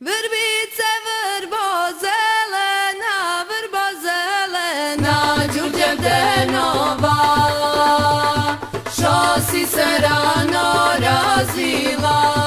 Vrbice, vrbo zelena, vrbo zelena, Đurđev denova. Šo si se rano razvila,